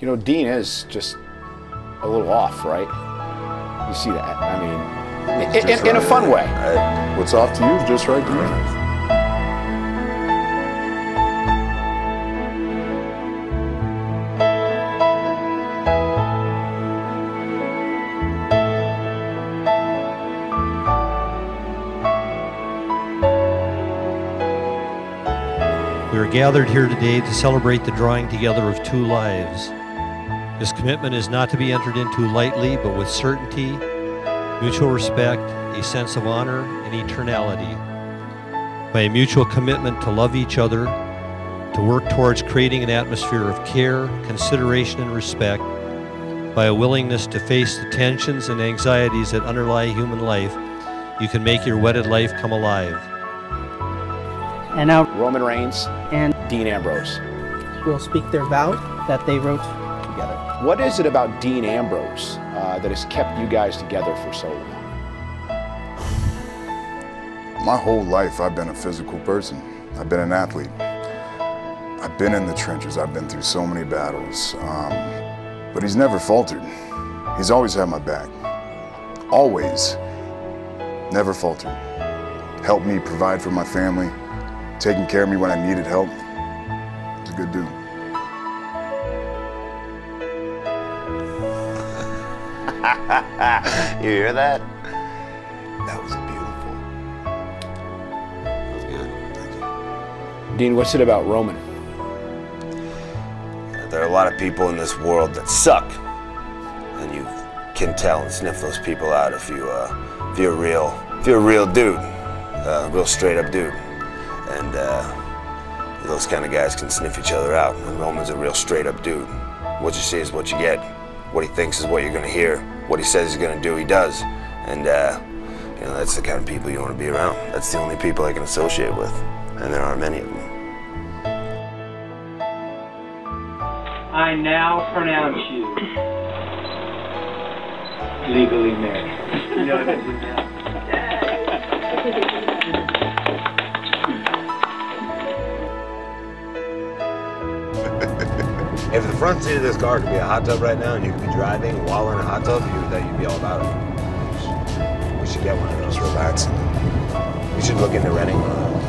You know, Dean is just a little off, right? You see that? I mean, in, in, in a fun way. I, what's off to you is just right to me. We are gathered here today to celebrate the drawing together of two lives. This commitment is not to be entered into lightly, but with certainty, mutual respect, a sense of honor, and eternality. By a mutual commitment to love each other, to work towards creating an atmosphere of care, consideration, and respect, by a willingness to face the tensions and anxieties that underlie human life, you can make your wedded life come alive. And now Roman Reigns, and Dean Ambrose. will speak their vow that they wrote together. What is it about Dean Ambrose uh, that has kept you guys together for so long? My whole life, I've been a physical person. I've been an athlete. I've been in the trenches. I've been through so many battles. Um, but he's never faltered. He's always had my back. Always. Never faltered. Helped me provide for my family. Taking care of me when I needed help. He's a good dude. you hear that? That was beautiful. That was good. Thank you. Dean, what's it about Roman? There are a lot of people in this world that suck, and you can tell and sniff those people out if you, uh, if you're real, if you're a real dude, a real straight up dude, and uh, those kind of guys can sniff each other out. And Roman's a real straight up dude. What you see is what you get. What he thinks is what you're gonna hear. What he says he's gonna do, he does, and uh, you know that's the kind of people you want to be around. That's the only people I can associate with, and there aren't many of them. I now pronounce you legally married. You know, this is now. If the front seat of this car could be a hot tub right now and you could be driving while in a hot tub, you that you'd be all about it. We should get one of those. Relaxing. We should look into renting one of those.